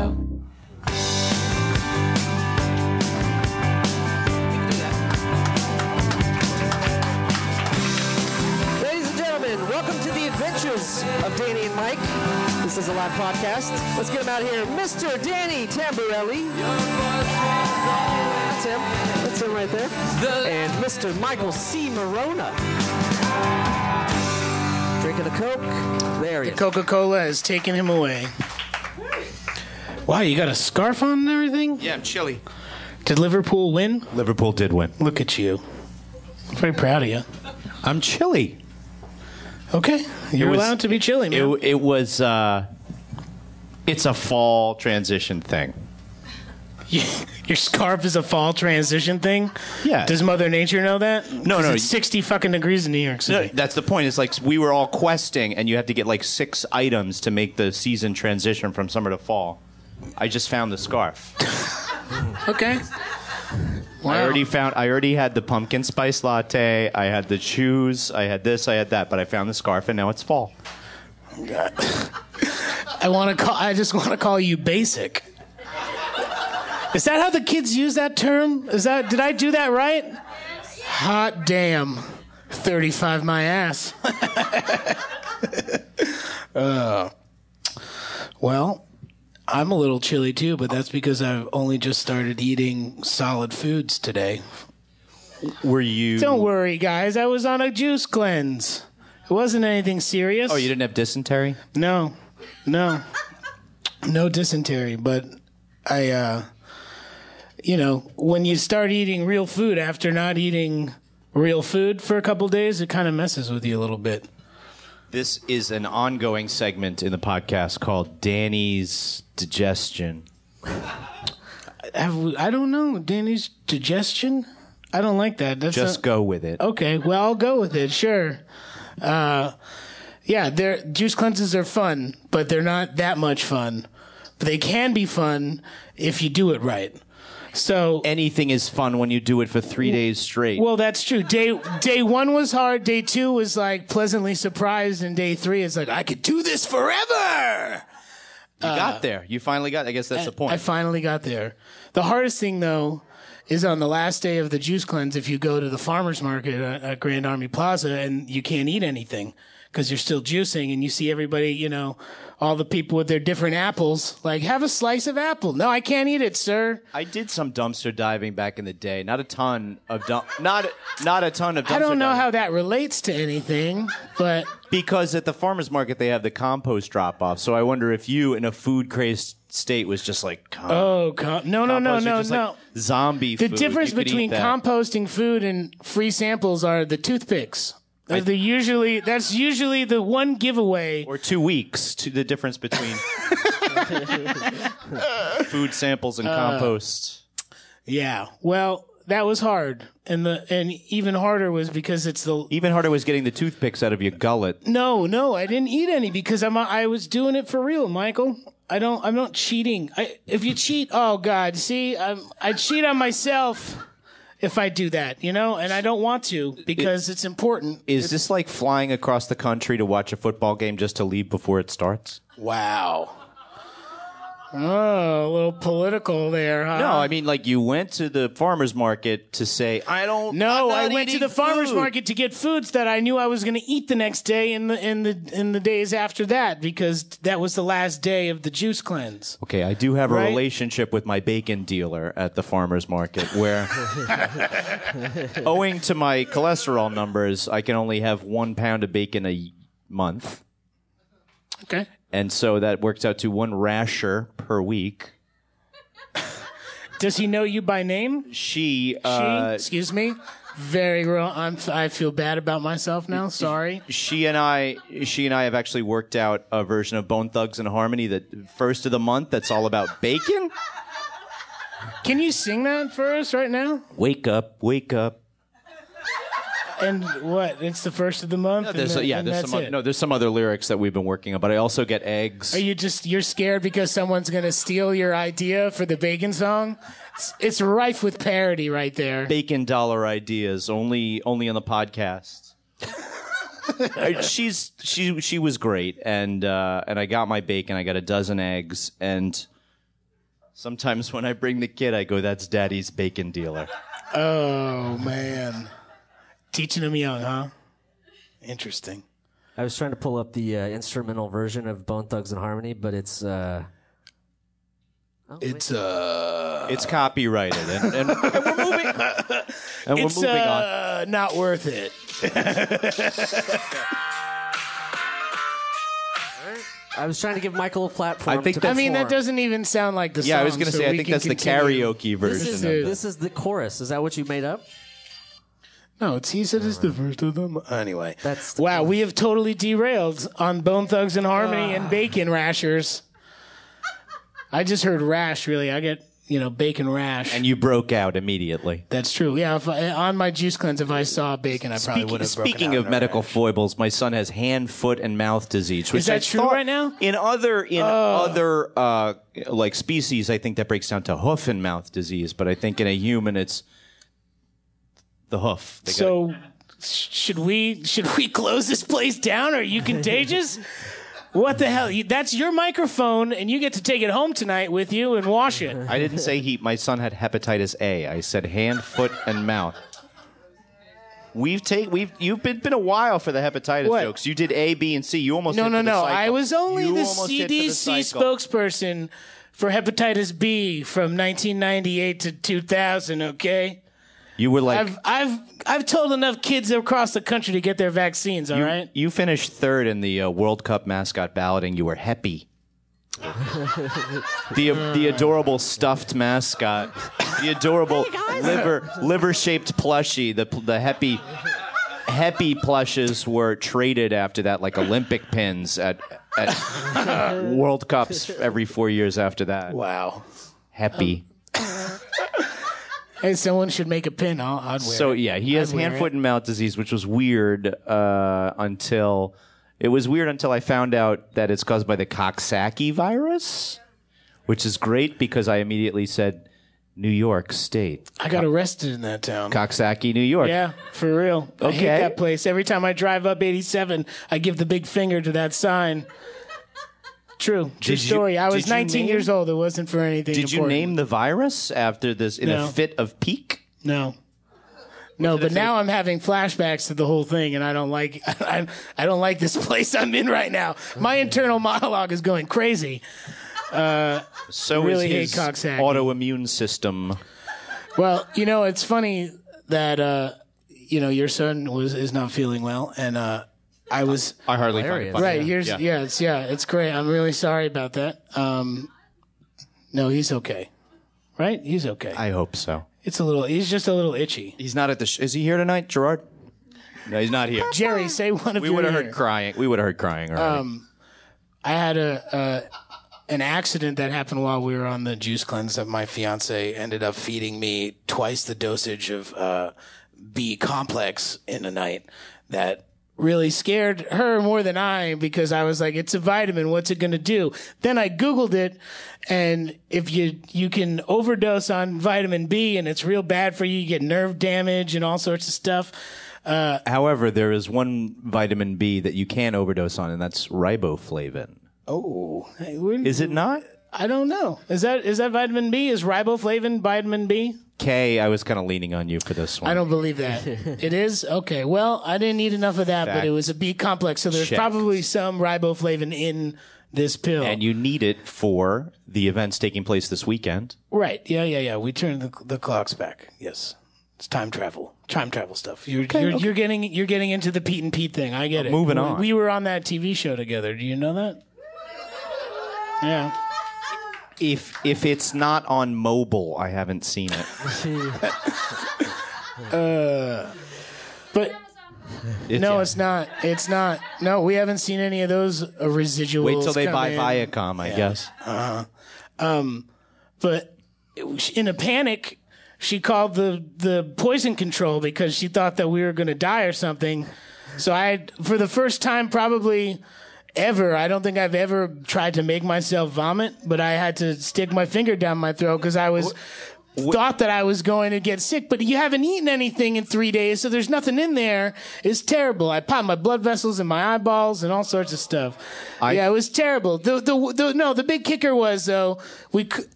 show. Ladies and gentlemen, welcome to the adventures of Danny and Mike. This is a live podcast. Let's get him out here. Mr. Danny Tamberelli. That's him. That's him right there. And Mr. Michael C. Maronna. Drinking a Coke. There he is. Coca Cola has taken him away. Wow, you got a scarf on and everything? Yeah, I'm chilly. Did Liverpool win? Liverpool did win. Look at you. I'm very proud of you. I'm chilly. Okay, you're was- allowed to be chilly, It, man. it was. Uh, it's a fall transition thing. Your scarf is a fall transition thing. Yeah. Does Mother Nature know that? No, no, It's sixty fucking degrees in New York No, City. that's the point. It's like we were all questing, and you have to get like six items to make the season transition from summer to fall. I just found the scarf. Okay. Wow. I already found. I already had the pumpkin spice latte. I had the shoes. I had this. I had that. But I found the scarf, and now it's fall. I want to call. I just want to call you basic. Is that how the kids use that term? Is that? Did I do that right? Hot damn. 35 my ass. uh, well, I'm a little chilly too, but that's because I've only just started eating solid foods today. Were you? Don't worry, guys. I was on a juice cleanse. It wasn't anything serious. Oh, you didn't have dysentery. No, no, no dysentery. But I, uh, you know, when you start eating real food after not eating real food for a couple days, it kind of messes with you a little bit. This is an ongoing segment in the podcast called Danny's Digestion. Have we, I don't know, Danny's digestion. I don't like that. That's Just not- go with it. Okay, well, I'll go with it. Sure. Uh, yeah, they're, juice cleanses are fun, but they're not that much fun. But they can be fun if you do it right. So Anything is fun when you do it for three days straight. Well, that's true. Day day one was hard. Day two was like pleasantly surprised, and day three is like I could do this forever. you uh, got there. You finally got. I guess that's the point. I finally got there. The hardest thing though is on the last day of the juice cleanse. If you go to the farmers market at, at Grand Army Plaza and you can't eat anything because you're still juicing, and you see everybody, you know, all the people with their different apples, like have a slice of apple. No, I can't eat it, sir. I did some dumpster diving back in the day. Not a ton of dump. Not not a ton of. Dumpster I don't know diving. how that relates to anything, but because at the farmers market they have the compost drop off. So I wonder if you, in a food crazed state, was just like, com- oh, com- no, no, no, no, no. like zombie. The food. difference You could eat between composting food and free samples are the toothpicks. They're the usually that's usually the one giveaway. or two weeks to the difference between food samples and Uh, compost. Yeah. Well, that was hard, and the and even harder was because it's the Even harder was getting the toothpicks out of your gullet. no, no. I didn't eat any because I'm I was doing it for real, Michael. I don't. I'm not cheating. I, if you cheat, oh God, see, I'm, I cheat on myself if I do that, you know, and I don't want to because it's important. Is this like flying across the country to watch a football game just to leave before it starts? Wow. Oh, a little political there, huh? No, I mean like you went to the farmers market to say I don't. No, I'm I not went to eating the farmers market to get foods that I knew I was going to eat the next day and the in the in the days after that because that was the last day of the juice cleanse. Okay, I do have a Right? relationship with my bacon dealer at the farmers market where, owing to my cholesterol numbers, I can only have one pound of bacon a month. Okay. And so that works out to one rasher per week. Does he know you by name? She, She? uh, Excuse me. Very real. I'm. I feel bad about myself now. Sorry. she and I, she and I have actually worked out a version of Bone Thugs and Harmony that first of the month that's all about bacon. Can you sing that for us right now? Wake up, wake up. And what? It's the first of the month. and There's then- yeah, and there's that's some it. no, there's some other lyrics that we've been working on, but I also get eggs. Are you just you're scared because someone's gonna steal your idea for the bacon song? It's, it's rife with parody right there. bacon dollar ideas only only on the podcast. She's she she was great and uh, and I got my bacon. I got a dozen eggs and Sometimes when I bring the kid, I go, "That's Daddy's bacon dealer." Oh man, teaching them young, huh? Interesting. I was trying to pull up the uh, instrumental version of Bone Thugs and Harmony, but it's uh, It's uh, It's copyrighted, and, and, and we're moving. And we're it's moving on. uh, not worth it. I was trying to give Michael a platform. I think to I mean, that doesn't even sound like the Yeah, I was gonna so say. I think can that's the continue. karaoke This version. is, of this is the chorus. Is that what you made up? No, it's he said it's the first of them. Anyway, That's the wow. We have totally derailed on Bone Thugs and Harmony and Bacon Rashers. I just heard rash. Really, I get you know bacon rash. and you broke out immediately. That's true. Yeah, if I, on my juice cleanse, if I saw bacon, I probably would Speaking, have. broken speaking of medical rash. foibles, my son has hand, foot, and mouth disease. Which that I true thought right now? In other in other uh, like species, I think that breaks down to hoof and mouth disease. But I think in a human, it's the hoof. They So, sh- should we should we close this place down? Are you contagious? what the hell? You- That's your microphone, and you get to take it home tonight with you and wash it. I didn't say he. My son had hepatitis A. I said hand, foot, and mouth. We've take we've you've been been a while for the hepatitis What? jokes. You did A, B, and C. You almost No, hit no, for the no. cycle. I was only You the almost hit for the CDC cycle. spokesperson for hepatitis B from 1998 to 2000. Okay, You were like I've I've I've told enough kids across the country to get their vaccines. All you, right. you finished third in the uh, World Cup mascot balloting. You were happy. the the adorable stuffed mascot, the adorable liver liver shaped plushie, the the Heppy Heppy plushes were traded after that like Olympic pins at at World Cups every four years after that. Wow. Heppy. Hey, someone should make a pin. I'll, I'd wear So it. yeah, he has I'd wear hand, it. foot, and mouth disease, which was weird uh, until it was weird until I found out that it's caused by the Coxsackie virus, which is great because I immediately said New York State, I got arrested in that town. Coxsackie, New York. Yeah, for real. I hate Okay. that place. Every time I drive up 87, I give the big finger to that sign. True. True Did you- story. I was 19 name- years old. It wasn't for anything. Did you name the virus after this in No. a fit of pique? No. No, but now I'm having flashbacks to the whole thing, and I don't like. I'm I don't like this place I'm in right now. My internal monologue is going crazy. So Really is his autoimmune system. Well, you know, it's funny that uh, you know your son was is not feeling well, and uh, I was I hardly find it Hilarious. funny. right. Here's Yeah. yeah. it's yeah, it's great. I'm really sorry about that. Um, no, he's okay. Right? He's okay. I hope so. it's a little. He's just a little itchy. He's not at the. Sh- is he here tonight, Gerard? No, he's not here. Jerry, say one of We would have heard crying. We would have heard crying already. I had a uh, an accident that happened while we were on the juice cleanse that my fiance ended up feeding me twice the dosage of uh, B complex in a night. That really scared her more than I because I was like, "It's a vitamin. What's it going to do?" Then I googled it, and if you you can overdose on vitamin B and it's real bad for you, you get nerve damage and all sorts of stuff. Uh, However, there is one vitamin B that you can overdose on, and that's riboflavin. Oh, Is it not? I don't know. Is that is that vitamin B? Is riboflavin vitamin B? K, I was kind of leaning on you for this one. I don't believe that. it is? Okay. Well, I didn't eat enough of that, but it was a B complex, so there's Check. probably some riboflavin in this pill. And you need it for the events taking place this weekend. right. Yeah, yeah, yeah. We turned the, the clocks back. Yes. It's time travel. Time travel stuff. You're you're, you're getting you're getting into the Pete and Pete thing. I get it. moving We- on. We were on that TV show together. Do you know that? Yeah. If if it's not on mobile, I haven't seen it. Uh, but It's- no, yeah. it's not. It's not. No, we haven't seen any of those uh, residuals. Wait till they come buy in. Viacom, I guess. Uh-huh. Um, but in a panic, she called the the poison control because she thought that we were going to die or something. So I, for the first time, probably ever, I don't think I've ever tried to make myself vomit, but I had to stick my finger down my throat because I was. Thought that I was going to get sick, but you haven't eaten anything in three days, so there's nothing in there. It's terrible. I popped my blood vessels in my eyeballs and all sorts of stuff. yeah, it was terrible. The, the the no, the big kicker was though we. cou-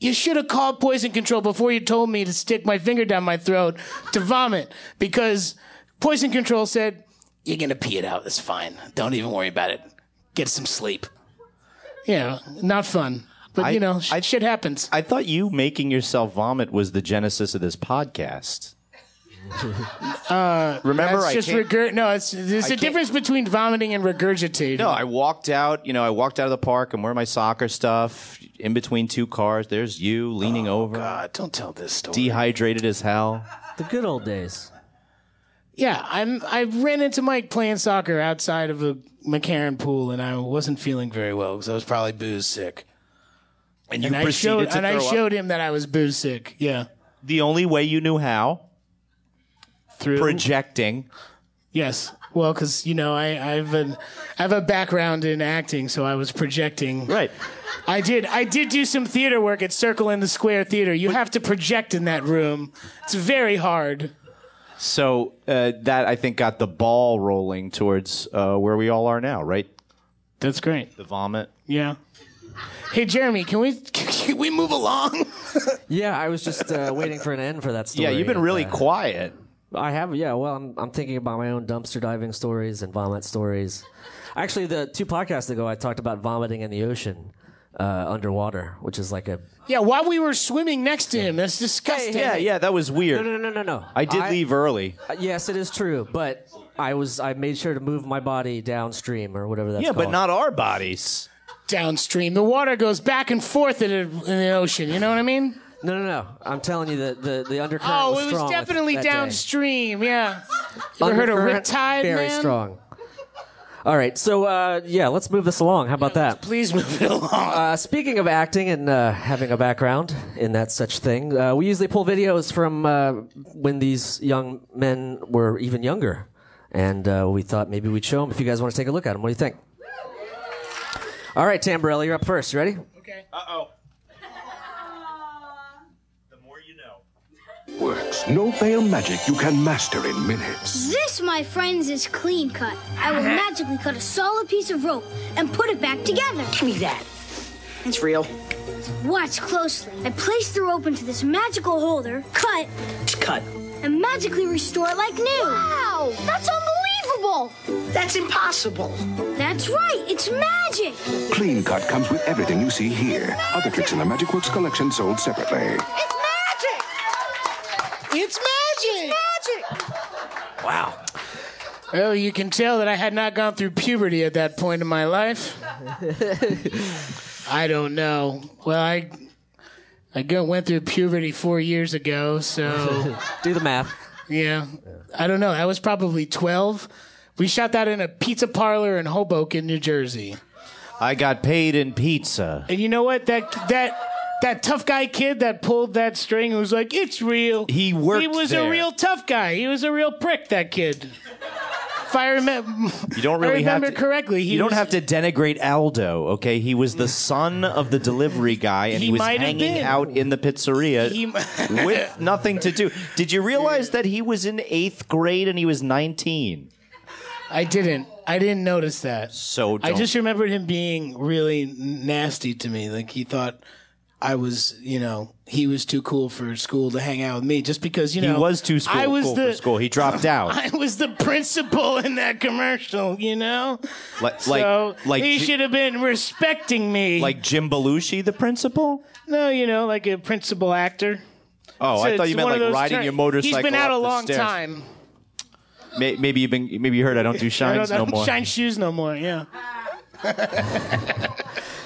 you should have called poison control before you told me to stick my finger down my throat to vomit because poison control said, you're going to pee it out. It's fine. Don't even worry about it. Get some sleep. You know, not fun. But, I- you know, sh- I- shit happens. I thought you making yourself vomit was the genesis of this podcast. Uh, Remember, That's I just came- regurg. No, it's there's a can't- difference between vomiting and regurgitating. No, I walked out. You know, I walked out of the park. I'm wearing my soccer stuff. In between two cars, there's you leaning oh, over, God, don't tell this story. dehydrated as hell. The good old days. Yeah, I'm. I ran into Mike playing soccer outside of a McCarren pool, and I wasn't feeling very well because I was probably booze sick. And you And I proceeded showed to and I throw up. showed him that I was booze sick. Yeah, the only way you knew how through projecting. yes. Well, because you know I I've a, I have a background in acting, so I was projecting. Right. I did I did do some theater work at Circle in the Square Theater. You have to project in that room. It's very hard. So uh, that I think got the ball rolling towards uh, where we all are now, right? That's great. The vomit. Yeah. Hey Jeremy, can we can we move along? Yeah, I was just uh, waiting for an end for that story. Yeah, you've been really Uh, quiet. I have, yeah. Well, I'm, I'm thinking about my own dumpster diving stories and vomit stories. Actually, the two podcasts ago, I talked about vomiting in the ocean uh, underwater, which is like a. yeah, while we were swimming next to him, that's disgusting. Yeah, yeah, that was weird. No, no, no, no, no. I did leave early. Uh, Yes, it is true, but I was I made sure to move my body downstream or whatever that's Yeah, but called. not our bodies. Downstream, the water goes back and forth in, a, in the ocean. You know what I mean? No, no, no. I'm telling you that the the undercurrent. Oh, was it was strong with definitely that day. downstream. Yeah. You ever heard of Undercurrent, Riptide, Very man? strong. All right, so uh, yeah, let's move this along. How about that? Please move it along. Uh, speaking of acting and uh, having a background in that such thing, uh, we usually pull videos from uh, when these young men were even younger, and uh, we thought maybe we'd show them. If you guys want to take a look at them, what do you think? All right, Tamberelli, you're up first. You ready? okay. The more you know. Works. No veil magic you can master in minutes. This, my friends, is clean cut. I will uh-huh. magically cut a solid piece of rope and put it back together. Give me that. It's real. Watch closely. I place the rope into this magical holder, cut, It's cut. and magically restore it like new. Wow! That's unbelievable! That's impossible. That's right, it's magic! Clean Cut comes with everything you see here. Other tricks in the Magic Works collection sold separately. It's magic! It's magic! Magic! Wow. Well, you can tell that I had not gone through puberty at that point in my life. I don't know. Well, I I go, went through puberty four years ago, so Do the math. yeah. I don't know. I was probably 12. We shot that in a pizza parlor in Hoboken, New Jersey. I got paid in pizza. And you know what? That that that tough guy kid that pulled that string was like, "It's real." He worked He was there. a real tough guy. He was a real prick. That kid. If I remember, You don't I really have remember to, correctly. He you don't was- have to denigrate Aldo, okay? He was the son of the delivery guy, and he, He was hanging out in the pizzeria He- with nothing to do. Did you realize that he was in eighth grade and he was 19? I didn't. I didn't notice that. So I don't- just remembered him being really nasty to me. Like he thought I was, you know, he was too cool for school to hang out with me just because, you know, He was too school, I was cool the for school. He dropped out. I was the principal in that commercial, you know. like, so like, like, he Ji- should have been respecting me. like Jim Belushi, the principal? no, you know, like a principal actor. Oh, I thought you meant like riding ter- your motorcycle. He's been out up a long stairs. time. Maybe you've been. Maybe you heard I don't do I shines don't, I no don't more. shine shoes no more. Yeah.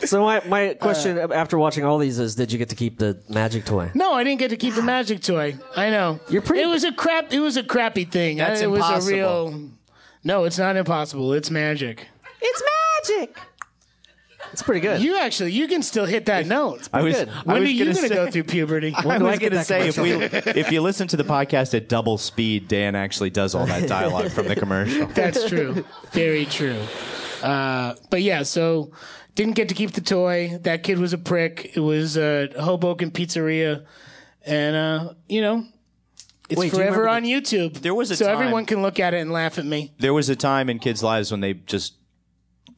So my, my question after watching all these is, did you get to keep the magic toy? No, I didn't get to keep the magic toy. I know. You're pretty- It was a crap. It was a crappy thing. That's it was impossible. a real. No, it's not impossible. It's magic. It's magic. It's pretty good. You actually, you can still hit that note. I was. good. I When was are you gonna going to say- go through puberty? I do I was get going to that say if we if you listen to the podcast at double speed, Dan actually does all that dialogue from the commercial. That's true. Very true. Uh, but yeah, so didn't get to keep the toy. That kid was a prick. It was a Hoboken pizzeria, and uh, you know, it's Wait, do you forever remember on YouTube. There was a so time- everyone can look at it and laugh at me. There was a time in kids' lives when they just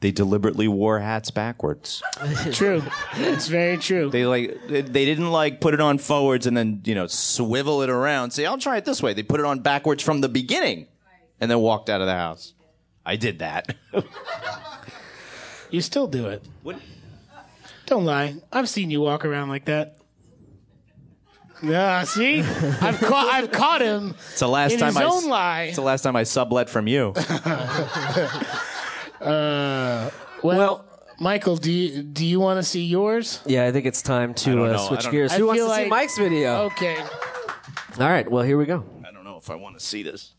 They deliberately wore hats backwards. True. It's very true. They like they they didn't like put it on forwards and then you know swivel it around. Say, I'll try it this way. They put it on backwards from the beginning, and then walked out of the house. I did that. You still do it. What? Don't lie. I've seen you walk around like that. Yeah, see, I've caught I've caught him It's the last in time his I. own lie. It's the last time I sublet from you. Well, Michael, do you do you want to see yours? Yeah, I think it's time to uh, know. I switch don't- gears. I Who wants feel to see like- Mike's video? Okay. All right, well, here we go. I don't know if I want to see this.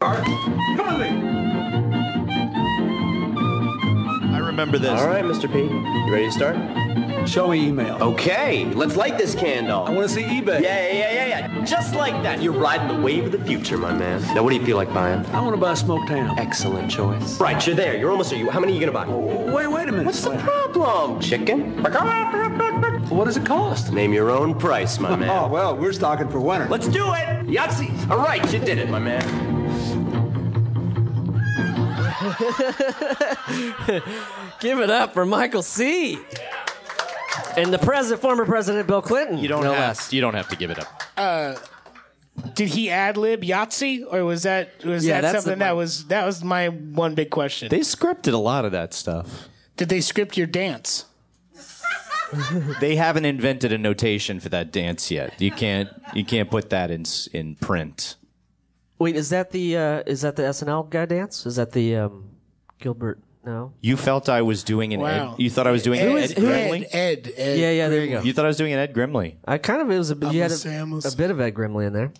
Come I remember this. All right, Mr. P. You ready to start? Show me email. Okay, let's light this candle. I want to see eBay. Yeah, yeah, yeah, yeah, yeah. Just like that. You're riding the wave of the future, my man. Now, what do you feel like buying? I want to buy a smoked ham. Excellent choice. Right, you're there. You're almost there. You- How many are you gonna buy? Wait, wait a minute. What's the problem? Chicken? What does it cost? Name your own price, my man. Oh, well, we're stocking for winter. Let's do it! Yahtzee! All right, you did it, my man. Give it up for Michael C. And the president, former President Bill Clinton. You don't no have. less. You don't have to give it up. Uh, did he ad lib Yahtzee, or was that was Yeah, that that's something the- that was that was my one big question? They scripted a lot of that stuff. Did they script your dance? They haven't invented a notation for that dance yet. You can't. You can't put that in s- in print. Wait, is that the uh, is that the SNL guy dance? Is that the um, Gilbert? No. You felt I was doing an Wow. Ed. You thought I was doing an Ed, Ed Grimley. Ed, Ed, Ed. Yeah, yeah. There you go. You thought I was doing an Ed Grimley. I kind of it was a you had a, Samus. a bit of Ed Grimley in there,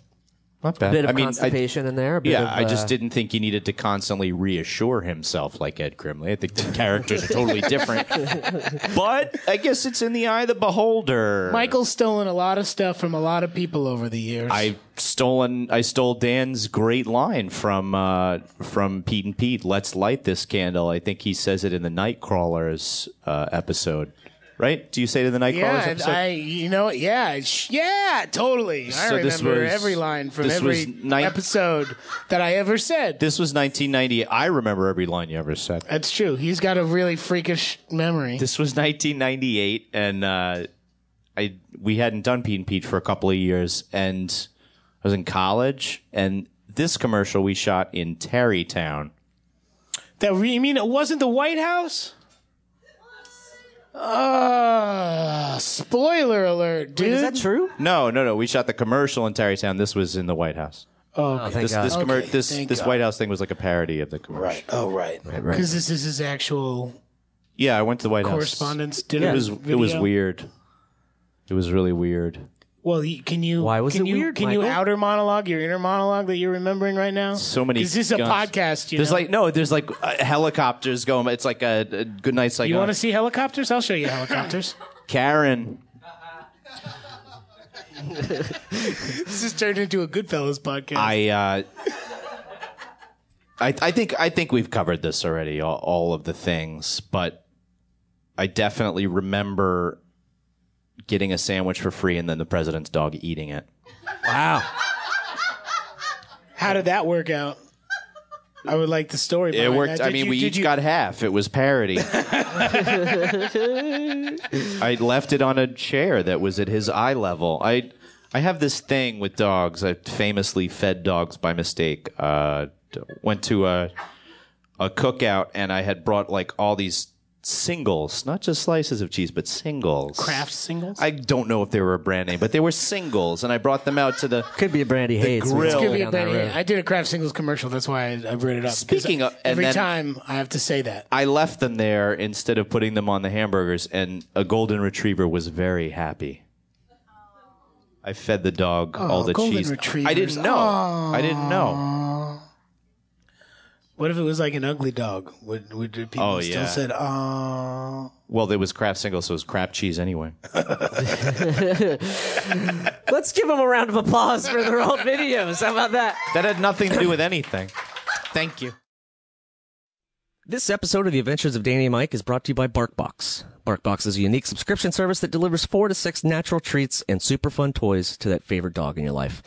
Not a bad. bit of I mean, I, in there. A yeah, of, I just uh, didn't think he needed to constantly reassure himself like Ed Grimley. I think the characters are totally different. but I guess it's in the eye of the beholder. Michael's stolen a lot of stuff from a lot of people over the years. I stolen. I stole Dan's great line from uh, from Pete and Pete. Let's light this candle. I think he says it in the Nightcrawlers uh, episode. Right? Do you say to the Nightcrawlers yeah, episode? I you know yeah sh- yeah totally. I So this remember was- every line from every nine- episode that I ever said. this was 1990. I remember every line you ever said. That's true. He's got a really freakish memory. This was 1998, and uh, I we hadn't done Pete and Pete for a couple of years, and I was in college, and this commercial we shot in Tarrytown. That re- you mean it wasn't the White House? Uh, spoiler alert, dude. Is that true? No, no, no. We shot the commercial in Tarrytown. This was in the White House. Oh, thank This God. this, commer- Okay, this, thank this God. White House thing was like a parody of the commercial. right. Oh, right. right. Because this is his actual Yeah, I went to the White correspondence House. dinner. It was it was video. weird. It was really weird. Well, you- can you? Why was can it you, weird, Can you Michael? outer monologue your inner monologue that you're remembering right now? So many. Is this is a guns. podcast. You There's know? like no. There's like uh, helicopters going. It's like a, a good night. Like You want to see helicopters? I'll show you helicopters. Karen. this has turned into a Goodfellas podcast. I, uh, I, I think I think we've covered this already, all, all of the things, but I definitely remember getting a sandwich for free and then the president's dog eating it. Wow. How did that work out? I would like the story. It behind worked. that. I Did mean, you- we did each you- got half. It was parody. I left it on a chair that was at his eye level. I I have this thing with dogs. I famously fed dogs by mistake. Uh, went to a a cookout and I had brought like all these singles, not just slices of cheese, but singles. Kraft singles. I don't know if they were a brand name, but they were singles, and I brought them out to the. Could be a Brandy Hayes. grill. It's Give me a down that Benny. I did a Kraft singles commercial. That's why I, I brought it up. 'Cause Speaking of- and every then- time I have to say that. I left them there instead of putting them on the hamburgers, and a golden retriever was very happy. I fed the dog all oh, the Oh, golden cheese. I retrievers. didn't know. I didn't know. What if it was like an ugly dog? Would would people Oh, still yeah. said, "Oh"? Well, there was Kraft single, so it was crap cheese anyway. Let's give them a round of applause for their old videos. How about that? That had nothing to do with anything. Thank you. This episode of The Adventures of Danny and Mike is brought to you by BarkBox. BarkBox is a unique subscription service that delivers four to six natural treats and super fun toys to that favorite dog in your life.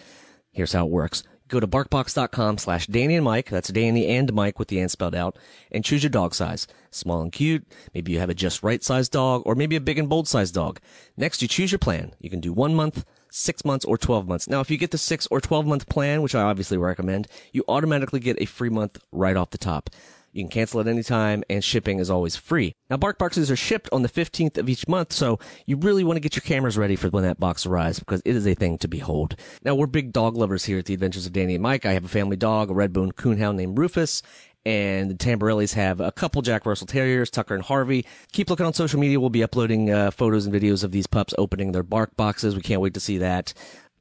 Here's how it works. Go to barkbox.com slash Danny and Mike. That's Danny and Mike with the and spelled out. And choose your dog size. Small and cute. Maybe you have a just right size dog or maybe a big and bold size dog. Next, you choose your plan. You can do one month, six months, or 12 months. Now, if you get the six or 12 month plan, which I obviously recommend, you automatically get a free month right off the top. You can cancel at any time, and shipping is always free. Now, Bark boxes are shipped on the 15th of each month, so you really want to get your cameras ready for when that box arrives because it is a thing to behold. Now, we're big dog lovers here at the Adventures of Danny and Mike. I have a family dog, a red bone coonhound named Rufus, and the Tamberellis have a couple Jack Russell Terriers, Tucker and Harvey. Keep looking on social media. We'll be uploading uh, photos and videos of these pups opening their bark boxes. We can't wait to see that.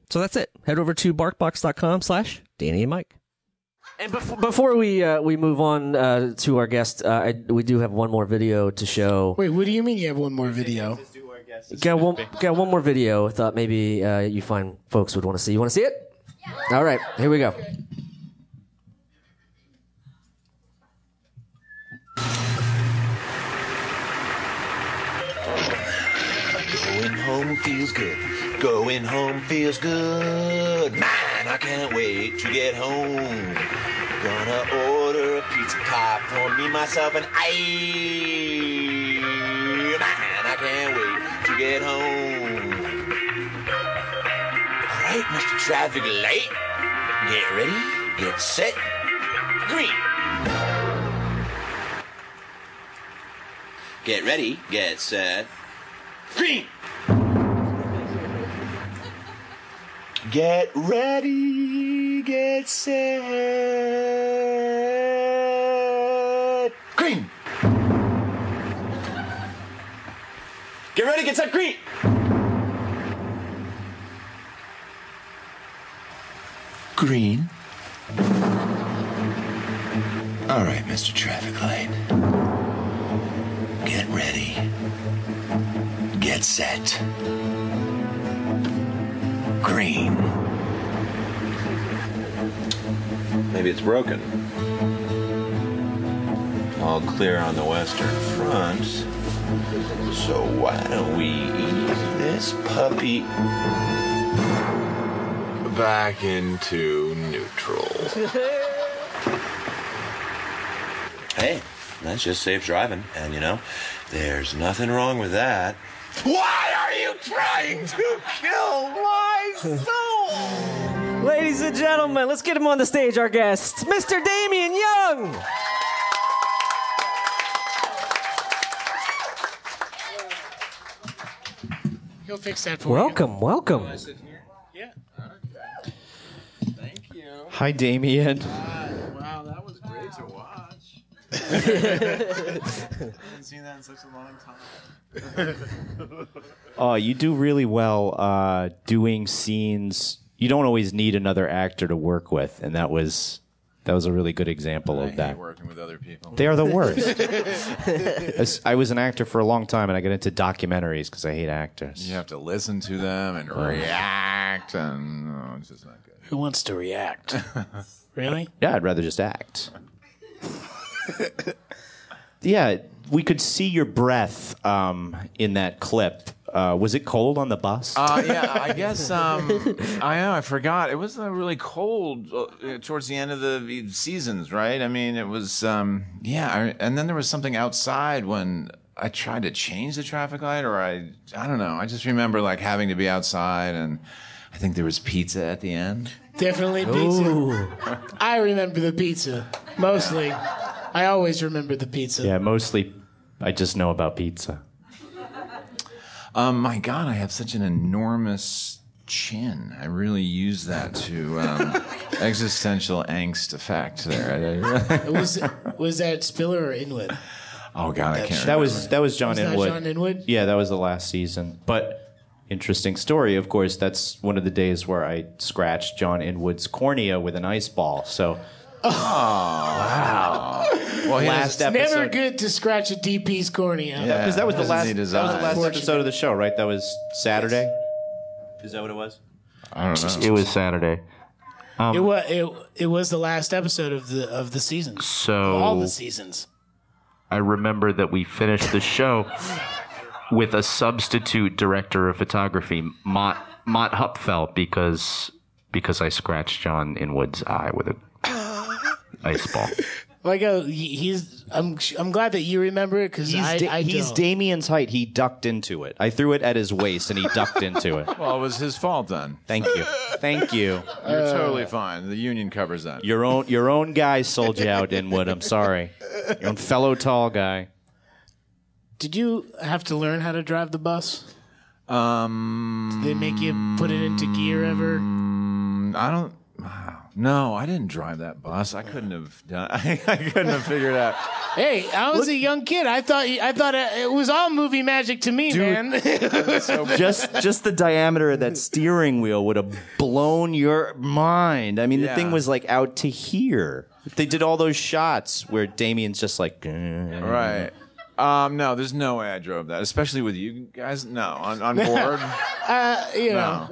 So that's it. Head over to barkbox.com slash Danny and Mike. And before, before we uh, we move on uh, to our guest, uh, I, we do have one more video to show. Wait, what do you mean you have one more video? Got one, got one more video. I thought maybe uh, you find folks would want to see. You want to see it? All right, here we go. Going home feels good. Going home feels good. Man, I can't wait to get home. Gonna order a pizza pie for me, myself, and I. Man, I can't wait to get home. All right, Mr. Traffic Light. Get ready, get set, green. Get ready, get set, green. Get ready, get set, green. Get ready, get set, green. Green. All right, Mr. Traffic Light. Get ready. Get set. Green. Maybe it's broken. All clear on the western front. So why don't we ease this puppy back into neutral? hey, that's just safe driving. And you know, there's nothing wrong with that. Why are you trying to kill my soul? Ladies and gentlemen, let's get him on the stage. Our guest, Mr. Damian Young. He'll fix that for you. Welcome, welcome. Yeah. Hi, Damian. Wow, that was great to watch. haven't seen that in such a long time. Oh, you do really well uh, doing scenes. You don't always need another actor to work with, and that was that was a really good example I of hate that. working with other people. They are the worst. I was an actor for a long time, and I got into documentaries because I hate actors. You have to listen to them and Oh. react, and oh, it's just not good. Who wants to react? really? Yeah, I'd rather just act. yeah, we could see your breath um, in that clip. Uh, was it cold on the bus? Uh, yeah, I guess. Um, I know. I forgot. It was uh, really cold uh, towards the end of the seasons, right? I mean, it was. Um, yeah, I, and then there was something outside when I tried to change the traffic light, or I. I don't know. I just remember like having to be outside, and I think there was pizza at the end. Definitely pizza. I remember the pizza mostly. I always remember the pizza. yeah, mostly I just know about pizza. Um, my God, I have such an enormous chin. I really use that to um, existential angst effect there. was was that Spiller or Inwood? oh God, I can't. That was that was John Was that Inwood. John Inwood? Yeah, that was the last season. But interesting story. Of course, that's one of the days where I scratched John Inwood's cornea with an ice ball. So Well, he last has- episode. Never good to scratch a DP's cornea. Yeah. because that was the Doesn't last. need That his was the last episode of the show, right? That was Saturday. Is that what it was? I don't know. It was Saturday. Um, it was it, it was the last episode of the of the season. So All the seasons. I remember that we finished the show with a substitute director of photography, Mott Mott Hupfeld, because because I scratched John Inwood's eye with a ice ball. Like, he- he's. I'm. I'm glad that you remember it because He's, I. Da- I he's don't. Damian's height. He ducked into it. I threw it at his waist, and he ducked into it. Well, it was his fault then. Thank you. Thank you. You're totally fine. The union covers that. Your own your own guy sold you out, Inwood. I'm sorry. Your own fellow tall guy. Did you have to learn how to drive the bus? Um, Did they make you put it into gear ever? I don't. No, I didn't drive that bus. I couldn't have done. I, I couldn't have figured out. Hey, I was a young kid. I thought I thought it was all movie magic to me, man. Just just the diameter of that steering wheel would have blown your mind. I mean, the Yeah. thing was like out to here. They did all those shots where Damian's just like Right. Um, no, there's no way I drove that, especially with you guys. No, on, on board. uh, you know.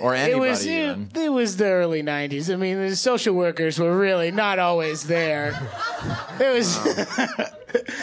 Or anybody. it was it, it was the early '90s. I mean, the social workers were really not always there. It was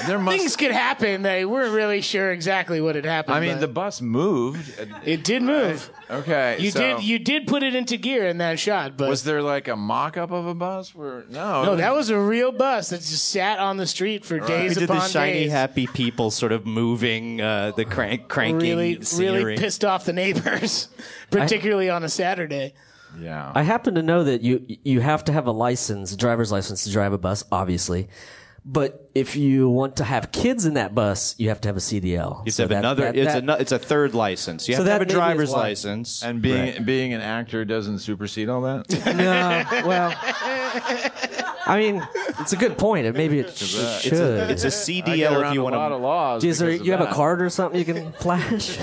There must. things could happen. They weren't really sure exactly what had happened. I mean, the bus moved. it did move. Okay. You so did you did put it into gear in that shot, but Was there like a mock-up of a bus? Where no, no, that was a real bus that just sat on the street for We days did upon the shiny days. happy people sort of moving uh, the crank cranking really, scenery. really pissed off the neighbors, particularly on a Saturday. Yeah. I happen to know that you you have to have a license, a driver's license to drive a bus, obviously. But if you want to have kids in that bus, you have to have a CDL. You have to So have that- another. that- it's that- a it's a third license. You So have to have a that maybe is driver's why. license. and being Right. being an actor doesn't supersede all that. no, well, I mean, it's a good point. and Maybe it, sh- that. should. It's a I get CDL if around you a want lot of to. laws. Is there, of you have a card or something you can flash?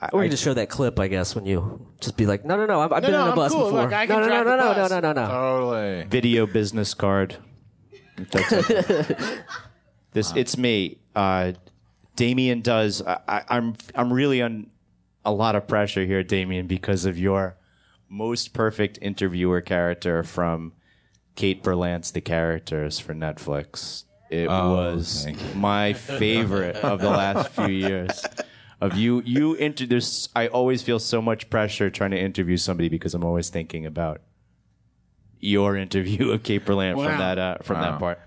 I, or you can just show that clip, I guess, when you just be like, no, no, no, I've, I've No, been no, on a I'm bus cool. before. Look, I no, can no, drive no, the no, no, no, no, no, no. Totally. Video business card. This it's me. Uh, Damian does. I, I, I'm I'm really on a lot of pressure here, Damian, because of your most perfect interviewer character from Kate Berlant's The Characters for Netflix. It Oh, was my favorite of the last few years. Of you, you inter. There's. I always feel so much pressure trying to interview somebody because I'm always thinking about your interview of Kate Berlant Wow. from that uh, from Wow. that part.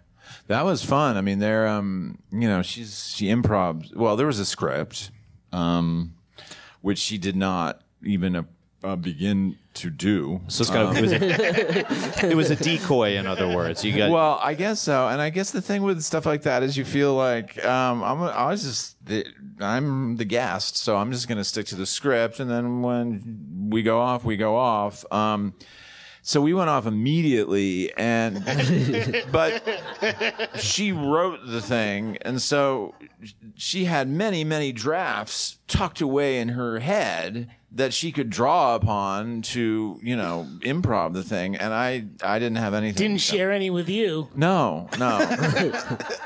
That was fun. I mean, they're um, you know, she's she improv. Well, there was a script, um, which she did not even uh, uh, begin to do. So it's kind of, it, was a, it was a decoy, in other words. You got Well, I guess so, and I guess the thing with stuff like that is you feel like um, I'm. I was just the, I'm the guest, so I'm just going to stick to the script, and then when we go off, we go off. Um, so we went off immediately, and but she wrote the thing, and so she had many, many drafts tucked away in her head that she could draw upon to, you know, improv the thing. And I, I didn't have anything. Didn't share any with you. No, no.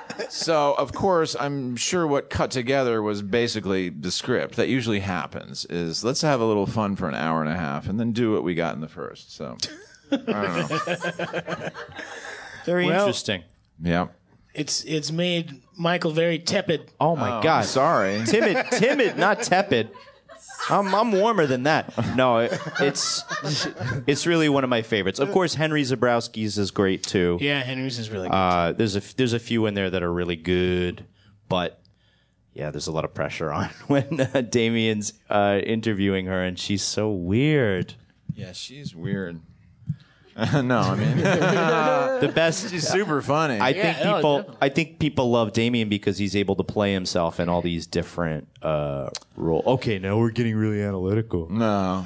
so of course, I'm sure what cut together was basically the script. That usually happens is let's have a little fun for an hour and a half, and then do what we got in the first. So I don't know. Very Well- interesting. Yeah. It's it's made Michael very tepid. Oh my Oh, god! sorry. timid, timid, not tepid. I'm, I'm warmer than that. No, it, it's it's really one of my favorites. Of course, Henry Zebrowski's is great too. Yeah, Henry's is really good. Uh, there's a there's a few in there that are really good, but yeah, there's a lot of pressure on when uh, Damian's uh, interviewing her, and she's so weird. Yeah, she's weird. no, I mean The best. she's super funny. I Yeah, think no, people. definitely. I think people love Damian because he's able to play himself in all these different uh, roles. Okay, now we're getting really analytical. no.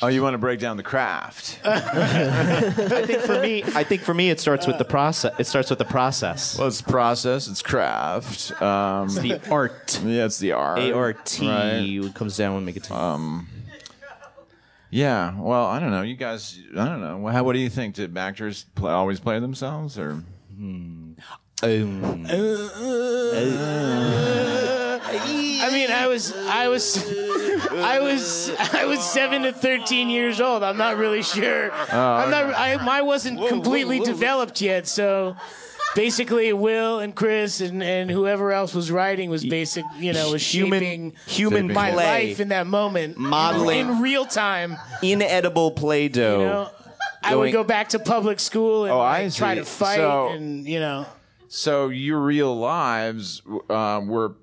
Oh, you want to break down the craft? I think for me, I think for me, it starts with the process. It starts with the process. Well, it's process. It's craft. Um, the art. yeah, it's the art. A R T Right. comes down when we get to. Yeah. Well, I don't know. You guys, I don't know. How, what do you think? Did actors play, always play themselves, or Um, I mean, I was, I was, I was, I was seven to thirteen years old. I'm not really sure. I'm not. I, I wasn't completely developed yet, so basically Will and Chris and, and whoever else was writing was basic, you know, was Human- shaping human my play. life in that moment, Modeling. in real time. Inedible Play-Doh. You know, I would Going- go back to public school and Oh, like, I try see. to fight, So- and you know, So your real lives uh, were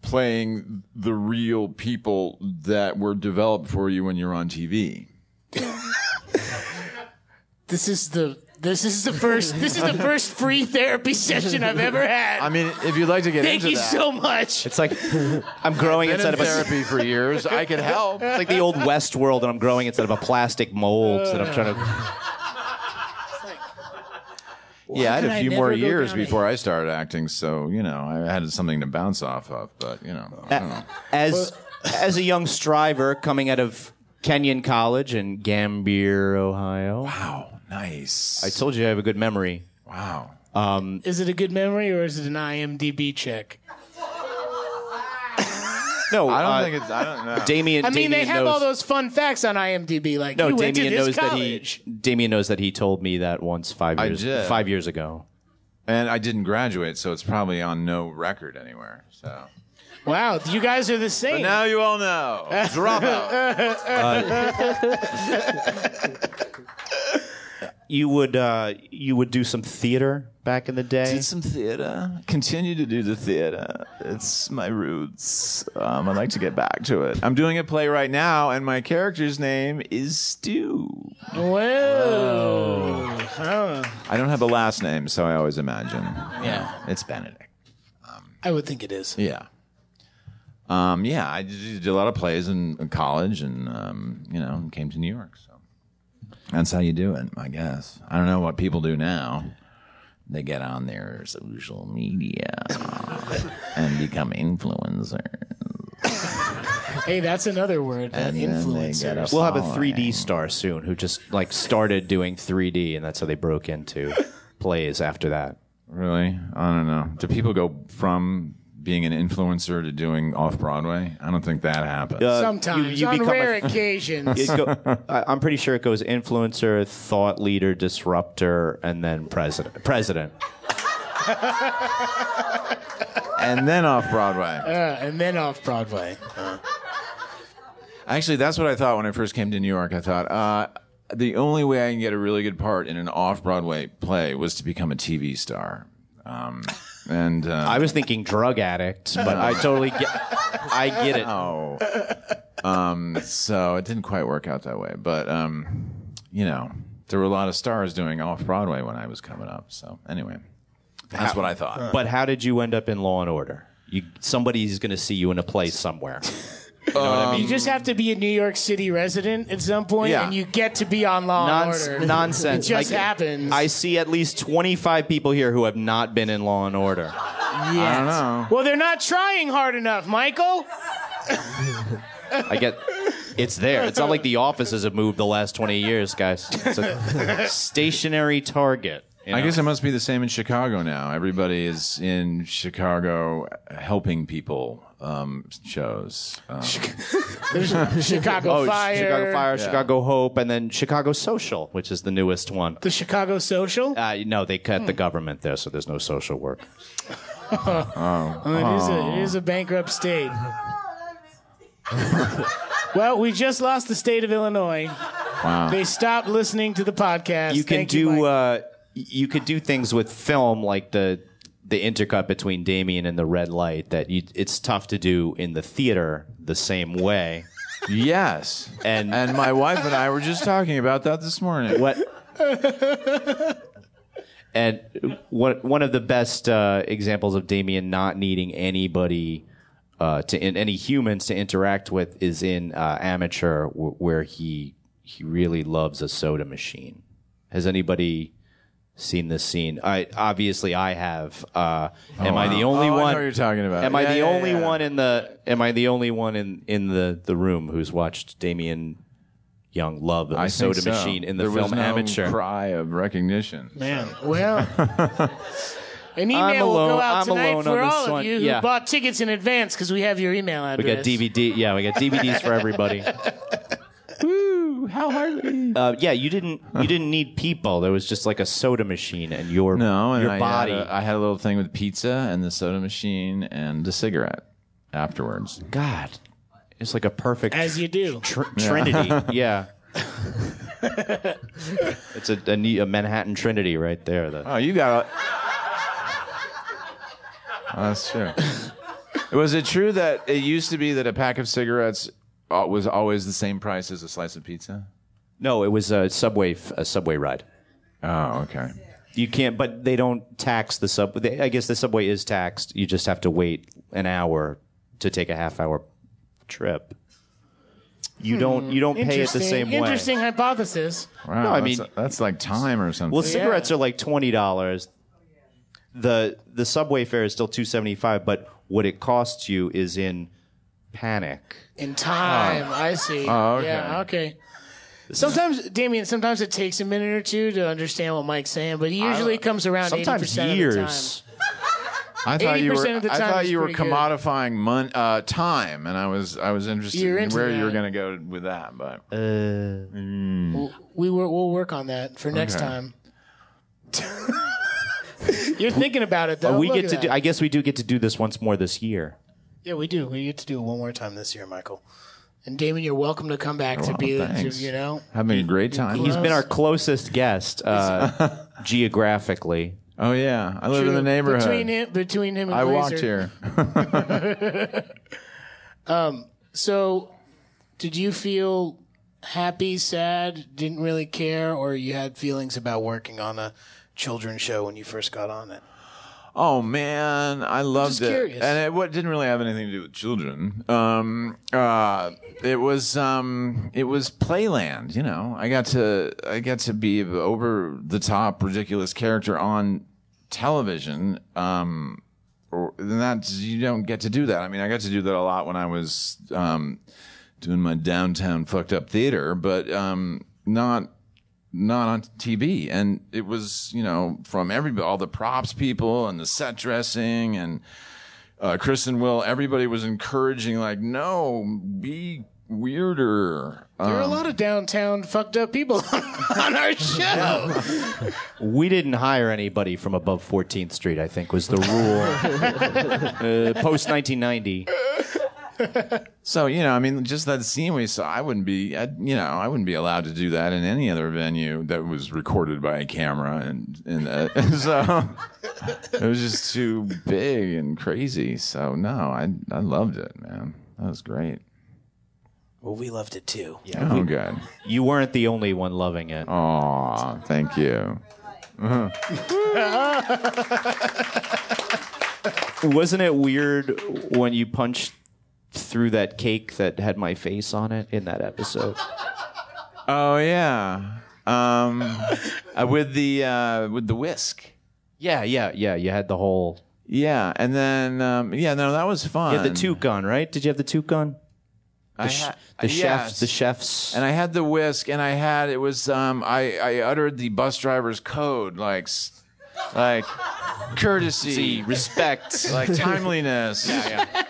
playing the real people that were developed for you when you're on TV. this is the this is the first this is the first free therapy session I've ever had. I mean, if you'd like to get Thank into you that, so much. It's like I'm growing been instead in of a therapy for years. I could help. It's like the old West world, and I'm growing instead of a plastic mold that I'm trying to. Yeah, I had a few more years down a- before I started acting, so you know I had something to bounce off of. But you know, I don't know. As as a young striver coming out of Kenyon College in Gambier, Ohio. Wow, nice. I told you I have a good memory. Wow. Um, Is it a good memory or is it an IMDb check? no, I don't uh, think it's. I don't know. Damian. I mean, they have knows, all those fun facts on IMDb, like No, you went to Damian this knows college. that he. Damian knows that he told me that once five I years did. five years ago. and I didn't graduate, so it's probably on no record anywhere. So. Wow, you guys are the same. But now you all know. Drop out. You would uh, you would do some theater back in the day. Did some theater. Continue to do the theater. It's my roots. Um, I'd like to get back to it. I'm doing a play right now, and my character's name is Stu. Whoa. Oh. I don't have a last name, so I always imagine. Yeah. It's Benedict. I would think it is. Yeah. Um, yeah, I did, did a lot of plays in, in college, and um, you know, came to New York. So that's how you do it, I guess. I don't know what people do now. They get on their social media and become influencers. Hey, that's another word. And then they Influencers. We'll have a 3D star soon who just like started doing 3D, and that's how they broke into plays after that. Really? I don't know. Do people go from being an influencer to doing off Broadway? I don't think that happens. Uh, Sometimes, you on become a- rare occasions. Go, I- I'm pretty sure it goes influencer, thought leader, disruptor, and then president. President. and then off Broadway. Uh, and then off Broadway. Actually, that's what I thought when I first came to New York. I thought uh, the only way I can get a really good part in an off Broadway play was to become a TV star. Um, and uh, I was thinking drug addict, but I totally get. I get it. Oh. Um, so it didn't quite work out that way. But, um, you know, there were a lot of stars doing off Broadway when I was coming up. So anyway, that's what I thought. But how did you end up in Law and Order? You somebody's going to see you in a play somewhere. You know what I um, mean? You just have to be a New York City resident at some point, Yeah. and you get to be on Law Nons- and Order. nonsense. It just I- happens. I see at least 25 people here who have not been in Law and Order. I don't know. Well, they're not trying hard enough, Michael. I get it's there. It's not like the offices have moved the last 20 years, guys. It's a stationary target. You I guess it must be the same in Chicago now. Everybody is in Chicago helping people um, shows. Um, Chicago oh, Fire. Chicago Fire, Yeah. Chicago Hope, and then Chicago Social, which is the newest one. The Chicago Social. Uh, no, they cut the government there, so there's no social work. Oh, it, is a, it is a bankrupt state. well, we just lost the state of Illinois. wow. They stopped listening to the podcast. you can Thank do Mike. You could do things with film like the the intercut between Damian and the red light that you, it's tough to do in the theater the same way. Yes. And And my wife and I were just talking about that this morning. what and one one of the best uh, examples of Damian not needing anybody uh, to in, any humans to interact with is in uh, Amateur, w- where he he really loves a soda machine. Has anybody seen this scene? I obviously I have. Uh, am I the wow. only Oh, I know one? what you're talking about. Am I the yeah, only yeah. one in the? Am I the only one in in the the room who's watched Damian Young love a I think soda so. machine in the there film was no Amateur? cry of recognition. Man, well. An I'm email will go out I'm tonight for on this all of one. you Yeah. who bought tickets in advance because we have your email address. We address. got DVD. Yeah, we got DVDs for everybody. Woo! how hardly. Uh, yeah, you didn't you didn't need people. There was just like a soda machine and your No, and your I body. Had a, I had a little thing with pizza and the soda machine and a cigarette afterwards. God, it's like a perfect As you do. tr- trinity. yeah. it's a, a, a Manhattan Trinity right there. The, Oh, you got. A... Oh, that's true. Was it true that it used to be that a pack of cigarettes uh, was always the same price as a slice of pizza? no, it was a subway f- a subway ride. Oh, okay. You can't, but they don't tax the sub. They, I guess the subway is taxed. You just have to wait an hour to take a half hour trip. You don't. You don't pay it the Interesting- same way. Interesting hypothesis. Wow, No, I that's, mean- that's like time or something. Well, cigarettes are like twenty dollars. The the subway fare is still two seventy five, but what it costs you is in panic. In time, I see. Oh, okay. Yeah, okay. Sometimes, Damian, sometimes it takes a minute or two to understand what Mike's saying, but he usually comes around 80% Sometimes of the years. I thought you were. 80% of the I thought you were commodifying mon- uh, time, and I was. I was interested You're in into where you were going to go with that, but. Uh, mm. We'll, we were, we'll work on that for next Okay. time. You're thinking about it, though. Oh, we Look get to do. I guess we do get to do this once more this year. Yeah, we do. We get to do it one more time this year, Michael. And Damian, you're welcome to come back to Well, be, to, thanks. you know. Having a great time. He's been our closest guest uh, geographically. Oh yeah, I live in the neighborhood. Between him, between him and I Glazer. walked here. um, so, did you feel happy, sad, didn't really care, or you had feelings about working on a children's show when you first got on it? Oh man, I loved it, curious. and it what, didn't really have anything to do with children. Um, uh, it was um, it was Playland. You know, I got to I got to be over the top ridiculous character on television. Um, or and that you don't get to do that. I mean, I got to do that a lot when I was um, doing my downtown fucked up theater, but um, not not on TV. And it was, you know, from everybody, all the props people and the set dressing and uh, Chris and Will, everybody was encouraging, like, no, be weirder. There are a Um, lot of downtown fucked up people on our show. We didn't hire anybody from above 14th Street. I think was the rule. uh, Post 1990. So you know, I mean, just that scene we saw, I wouldn't be, I, you know, I wouldn't be allowed to do that in any other venue that was recorded by a camera, and and uh, so it was just too big and crazy. So no, I I loved it, man. That was great. well, we loved it too. Yeah, oh, we- good. You weren't the only one loving it. Aw, thank you. Wasn't it weird when you punched through that cake that had my face on it in that episode? Oh yeah, um, uh, with the uh, with the whisk. Yeah, yeah, yeah. You had the whole. Yeah, and then um, yeah, no, that was fun. You had the toque on, right? Did you have the toque on? The, I sh- ha- the chefs, yes. the chefs. and I had the whisk, and I had it was um, I I uttered the bus driver's code like like courtesy, See, respect. like timeliness,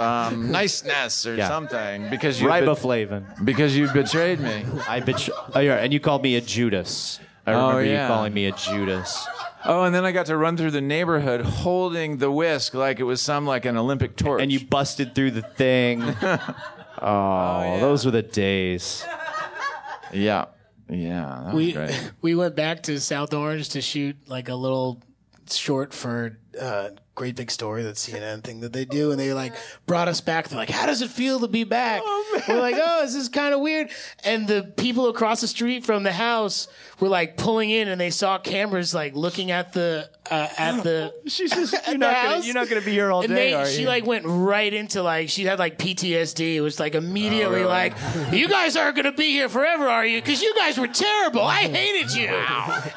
um, niceness or Yeah. something because you bet- Riboflavin. because you betrayed me. I bet. Oh yeah, and you called me a Judas. I Oh, remember yeah. you calling me a Judas. Oh, and then I got to run through the neighborhood holding the whisk like it was some like an Olympic torch. And you busted through the thing. oh, those were the days. yeah, yeah, that was we great. we went back to South Orange to shoot like a little short for uh, Great Big Story, that CNN thing that they do, and they like brought us back. They're like, "How does it feel to be back?" We're like, "Oh, this is kind of weird." And the people across the street from the house were like pulling in, and they saw cameras like looking at the uh, at the. She's just, you're not gonna you're not gonna be here all and day, they, she you? like went right into like she had like PTSD. It was like immediately Oh, really? like, "You guys aren't gonna be here forever, are you? Because you guys were terrible. I hated you."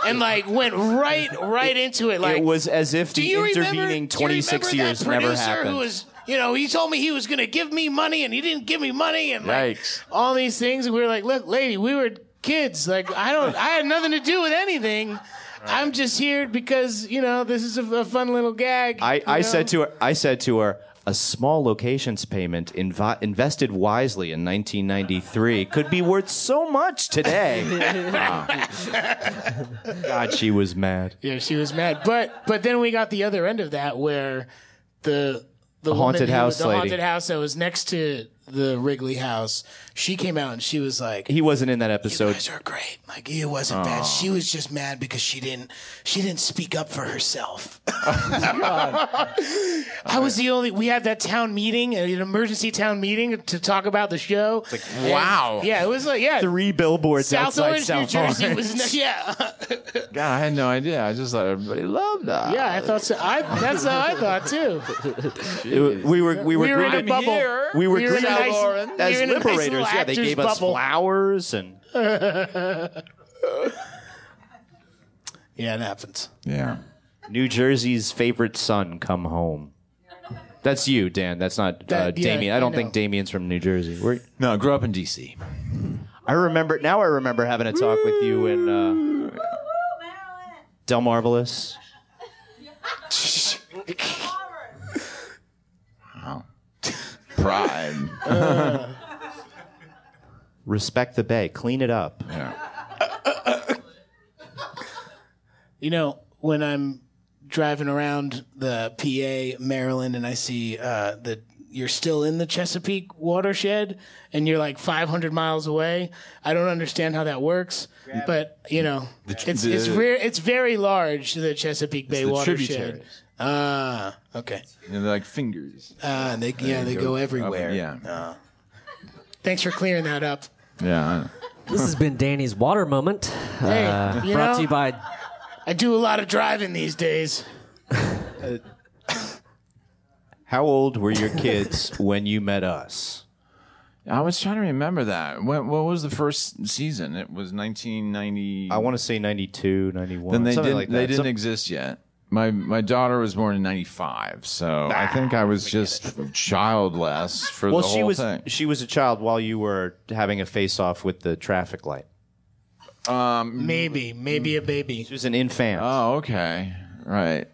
And like went right right into it. Like it was as if the you intervening 26 remember years that never happened. Who was, you know, he told me he was going to give me money, and he didn't give me money, and like Yikes. all these things. And we were like, "Look, lady, we were kids. Like, I don't, I had nothing to do with anything. I'm just here because you know this is a, a fun little gag. I, I know? said to her, I said to her, a small locations payment invi- invested wisely in 1993 could be worth so much today. God, she was mad. Yeah, she was mad. But but then we got the other end of that where the the, The haunted woman who- house the lady. haunted house that was next to the Wrigley house, she came out and she was like, He wasn't in that episode. guys are great. Like it wasn't bad. She was just mad because she didn't she didn't speak up for herself. I was the only. We had that town meeting, an emergency town meeting to talk about the show. And- wow. Yeah, it was like yeah. Three billboards South outside Orange, South New Jersey Orange. was yeah. God, I had no idea. I just thought everybody loved that. Yeah, I thought so. I, that's how I thought too. It- we were we were We were in a bubble. we were We were in a greeted nice- as we were in nice liberators. yeah, they actors gave us flowers and Yeah, it happens. Yeah. New Jersey's favorite son come home. That's you, Dan. That's not uh, That- yeah, Damian. I I don't know. think Damian's from New Jersey. Where, No, I grew up in D.C. I remember now. I remember having a talk with you in uh, Del Marvelous. Pride. Respect the Bay. Clean it up. You know, when I'm driving around the PA, Maryland, and I see uh, that you're still in the Chesapeake watershed and you're like 500 miles away, I don't understand how that works. But you know, The- it's it's the- rare. It's very large. The Chesapeake Bay the watershed. Tributaries. Ah, okay. You know, they're like fingers. Ah, they yeah they go, everywhere. Up- yeah. Ah. Thanks for clearing that up. Yeah. I know. This has been Danny's water moment. Hey, uh, you brought know- to you by I do a lot of driving these days. How old were your kids when you met us? I was trying to remember that. When, what was the first season? It was 1990. I want to say 92, 91. Then they something didn't. like that. they didn't Some- exist yet. My my daughter was born in '95, so I think I was just childless for well, the she whole was thing. she was a child while you were having a face off with the traffic light. Um, Maybe, maybe a baby. She was an infant. Oh, okay, right.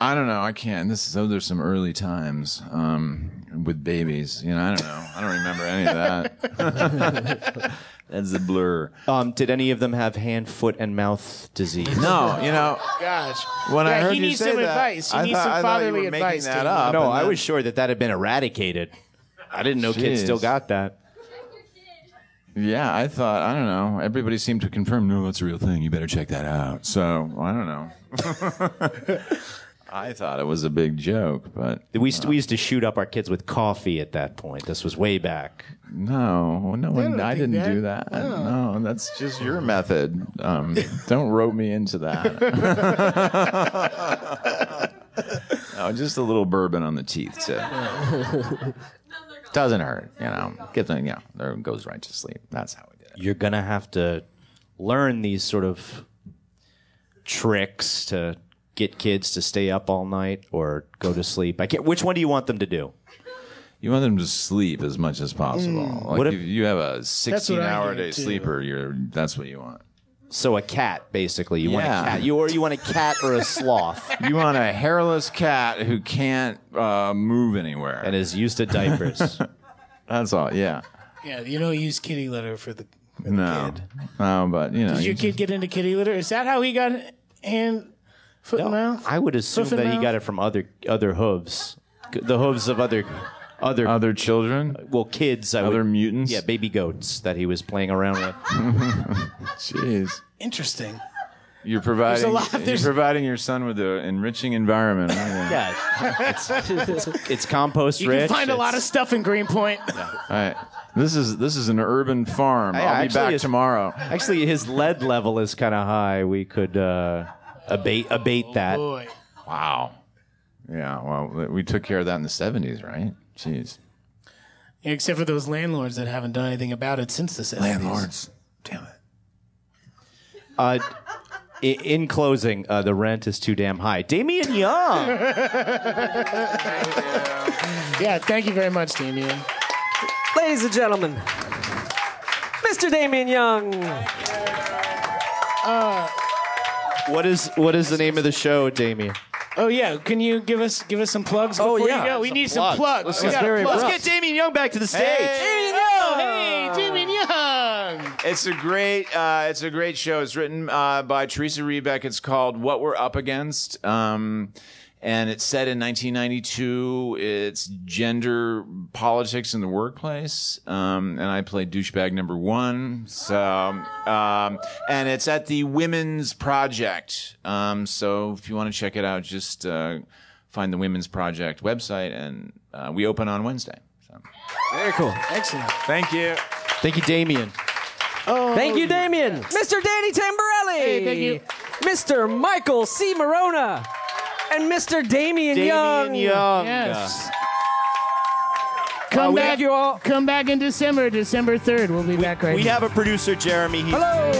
I don't know. I can't. This is oh, there's some early times um, with babies. You know, I don't know. I don't remember any of that. That's a blur. Um, did any of them have hand, foot, and mouth disease? No, you know. Gosh. When yeah, I heard he you needs say some that, advice. He I needs thought- some I thought you fatherly were making advice. that up. no, and I was sure that that had been eradicated. I didn't know kids still got that. Yeah, I thought I don't know. Everybody seemed to confirm, no, that's a real thing. You better check that out. So I don't know. I thought it was a big joke, but We used, to, we used to shoot up our kids with coffee at that point. This was way back. no, no one. I didn't that- do that. No, that's just your method. Um, don't rope me into that. no, just a little bourbon on the teeth too. Doesn't hurt, you know. Get them, you know, there goes right to sleep. That's how we did it. You're going to have to learn these sort of tricks to get kids to stay up all night or go to sleep. I can't, which one do you want them to do? You want them to sleep as much as possible. Like What if, if- you have a what 16 I hour hear, day too. sleeper, you're that's what you want. So a cat, basically. You want a Yeah. cat. You or you want a cat or a sloth, You want a hairless cat who can't uh, move anywhere. and is used to diapers. That's all. Yeah. Yeah, you don't use kitty litter for the. No. No, but you know. Did you your kid get into kitty litter? Is that how he got hand, foot, and mouth? I would assume Hoof and that he mouth? got it from other other hooves, the hooves of other other Other children, well kids. I other would, mutants. yeah, baby goats that he was playing around with. Jeez. Interesting. You're providing. lot- you're there's- providing your son with an enriching environment. Yeah, it's, it's, it's compost You rich. can find a lot of it's- stuff in Greenpoint. All right. This is this is an urban farm. Hey, I'll be actually, back it's- tomorrow. Actually, his lead level is kind of high. We could uh, abate abate that. Boy. Wow. Yeah. Well, we took care of that in the '70s, right? Jeez. Except for those landlords that haven't done anything about it since the 70s. Landlords. Damn it. Uh, in closing, uh, the rent is too damn high. Damian Young. Yeah, thank you very much, Damian. Ladies and gentlemen, Mr. Damian Young. What is what is the name of the show, Damian? Oh yeah, can you give us give us some plugs Oh, before yeah. you go? We Some need plugs. some plugs. Let's We get got plugs. Let's get Damian Young back to the stage. Damian Young. Hey, Damian Young. It's a great, uh, it's a great show. It's written uh, by Teresa Rebeck. It's called "What We're Up Against," um, and it's set in 1992. It's gender politics in the workplace, um, and I play douchebag number one. So, um, and it's at the Women's Project. Um, so, if you want to check it out, just uh, find the Women's Project website, and uh, we open on Wednesday. So. Very cool. Excellent. Thank you. Thank you, Damian. Oh, Thank you, Damian. Mr. Danny Tamberelli. Hey, thank you. Mr. Michael C. Maronna. And Mr. Damian, Damian Young. Young. Yes. Uh, Come we- back, Thank you all. Come back in December, December third. We'll be back right. We here. have a producer, Jeremy. He's Hello.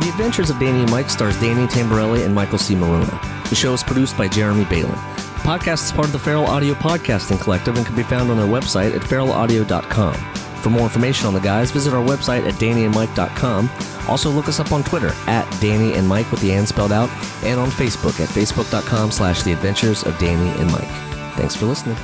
The Adventures of Danny and Mike stars Danny Tamberelli and Michael C. Maronna. The show is produced by Jeremy Balon. The podcast is part of the Feral Audio Podcasting Collective and can be found on their website at feralaudio.com. For more information on the guys, visit our website at dannyandmike.com. Also, look us up on Twitter at Danny and Mike with the and spelled out, and on Facebook at facebook.com slash the adventures of Danny and Mike. Thanks for listening.